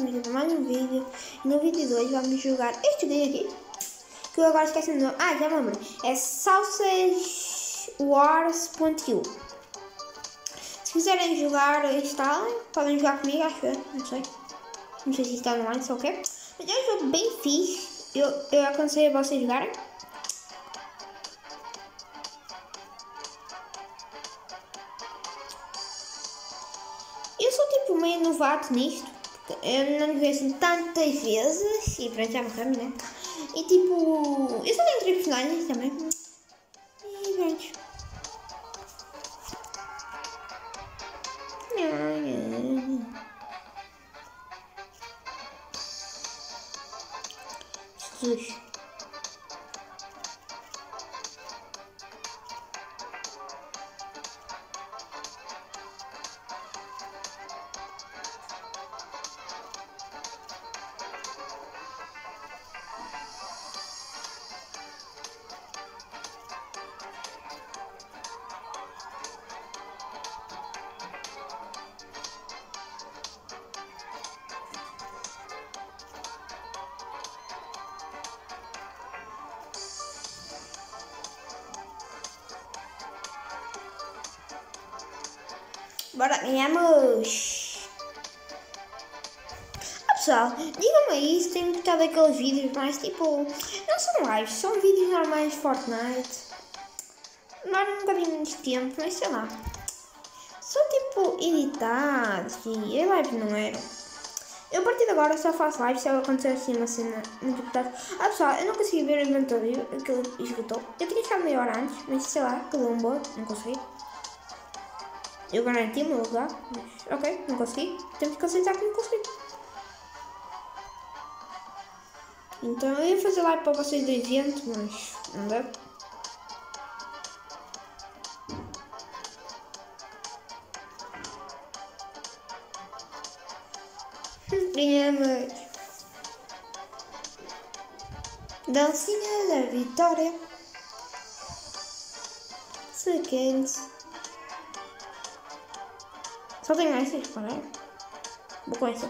aqui para mais um vídeo. E no vídeo de hoje vamos jogar este joguinho aqui. Que eu agora esqueci o nome. Ah, já lembro. É Sausage Wars.u Se quiserem jogar, instalem. Podem jogar comigo, acho eu. Não sei. Não sei se está online, só o quê. Mas é um jogo bem fixe. Eu, eu aconselho a vocês jogarem. Eu sou tipo meio novato nisto. Eu não joguei assim tantas vezes. E pronto, já morremos, né? E tipo. Eu só tenho três personagens também. Bora, ganhamos! Ah, pessoal, digam-me aí se têm gostado daqueles vídeos mais tipo. Não são lives, são vídeos normais de Fortnite. Demoram um bocadinho de tempo, mas sei lá. São tipo editados e as lives não eram. Eu a partir de agora só faço lives se acontecer assim uma cena muito importante. Ah pessoal, eu não consegui ver o inventário que ele esgotou. Eu tinha achado melhor antes, mas sei lá, que lombo, não consegui. Eu garanti o meu lugar, mas ok, não consegui. Temos que aceitar que não consegui. Então eu ia fazer live para vocês do evento, mas não deu. Ganhamos. Dancinha da vitória. Sequência. Só tem essas, para. Vou com essa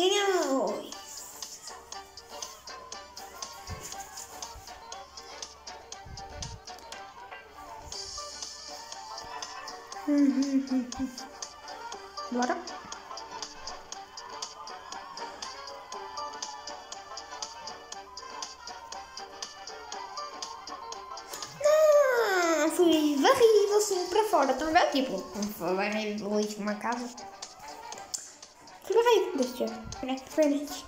aqui. Ganhamos! Bora? Não, fui varrido assim para fora, a ver? Tipo, varrido lixo numa casa. Vai, deixa eu frente.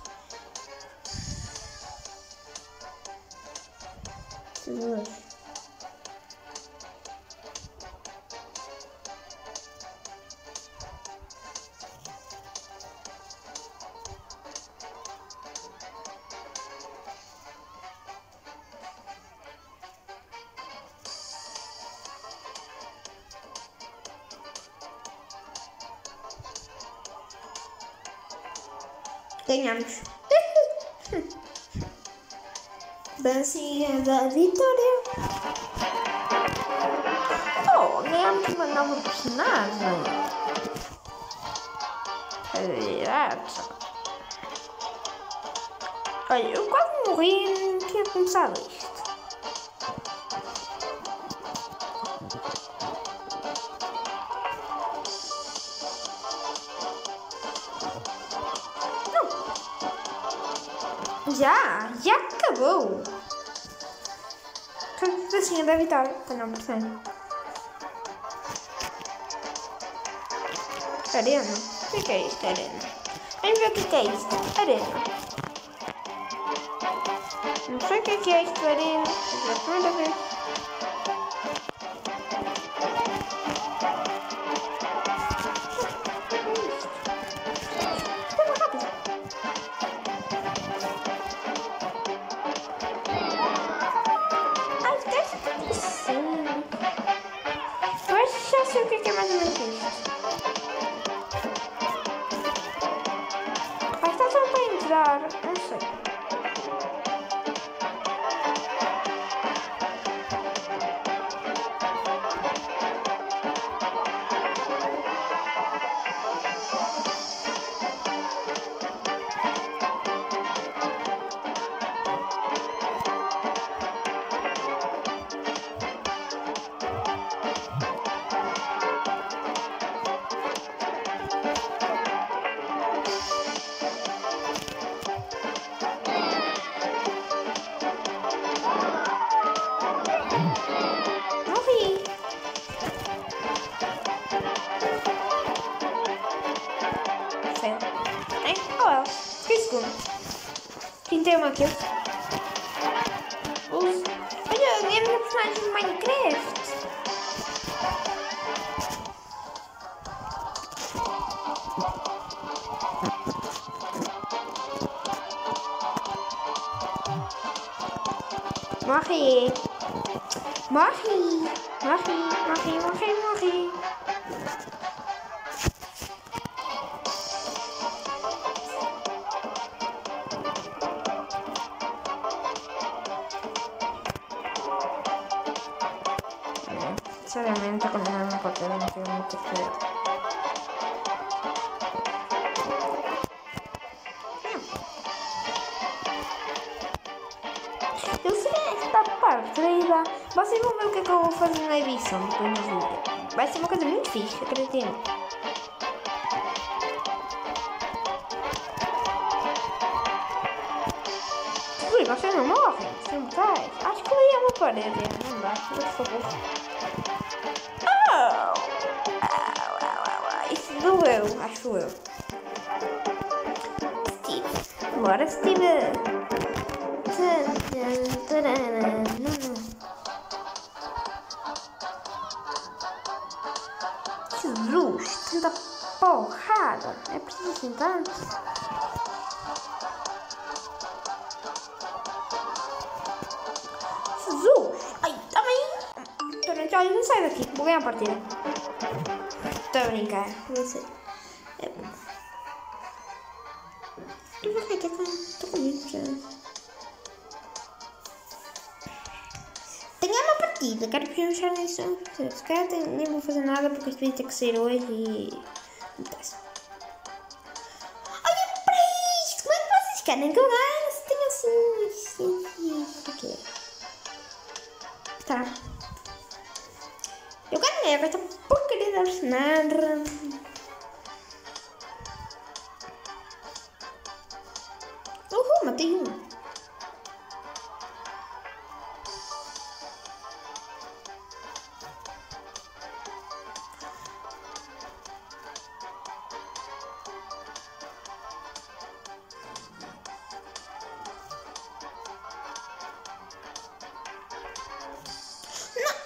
Ganhamos. Dancinha da vitória. Oh, ganhamos uma nova personagem. Direto. Olha, eu quase morri não tinha começado isto. Já, já acabou. Tudo assim é da vitória. Tá não, portanto. Arena? O que é isto, arena? Vamos ver o que é isto. Arena. Não sei o que é isto, arena. É a Já sei o que é mais ou menos isto. Mas está só para entrar. Não sei. Quem tem uma kill? Os... Olha, eu ganhei meu personagem de Minecraft. Morri. Morri. Morri, morri, morri, morri. Seriamente, con una partida no tiene mucho que Eu sei esta partida. Vocês vão ver o que é que eu vou fazer na edição depois no vídeo. Vai ser uma coisa muito fixe, acreditem. Ui, vocês não morrem? São mortais? Acho que eu ia uma parede. Não dá, por favor. Doeu, acho eu. Steve. Bora, Steve. Jesus, tanta porrada. É preciso assim tanto? Jesus! Ai, também! Durante olha, não sai daqui. Vou ganhar a partida. A brincar. Não sei. É bom. Eu vou ficar com. Estou com medo já. Tenho uma partida, quero que eu deixar nisso. Se calhar tem- nem vou fazer nada porque vídeo tem que sair hoje e. Não interessa. Olha para isto! Como é que vocês querem que eu ganhe se tenho assim. assim, assim, O quê? Tá. Eu quero ganhar com esta porcaria de personagem. Matei um. Não,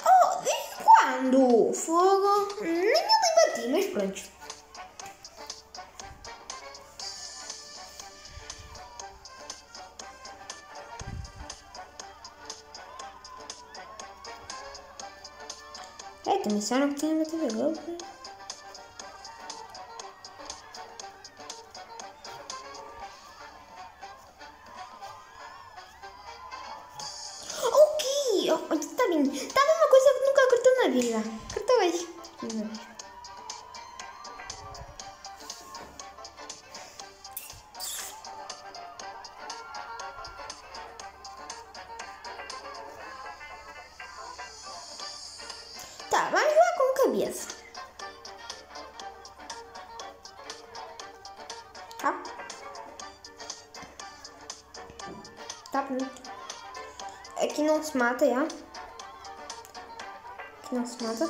oh, quando? Fogo? Nem eu nem bati, mas pronto. É, também disseram que tinha batido gol. né? Ok! Oh, está bem. Está uma coisa que nunca cortou na vida. Cortou hoje. Tá? Tá pronto. Aqui não se mata, já. Aqui não se mata.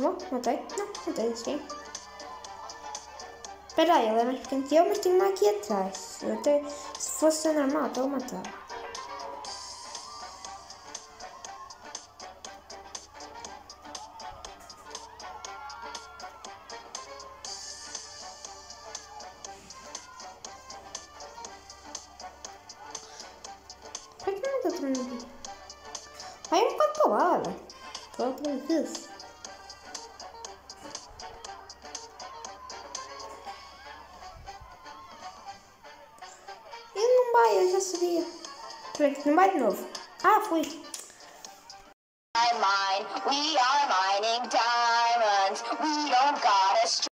Oh, matei? Não, matei sim. Espera aí, ele é mais pequeno que eu, mas tem uma aqui atrás. Eu até, se fosse normal, estou a matar. Lá, velho. Estou para isso. Ele não vai, eu já sabia. Pronto, não vai de novo. Ah, fui.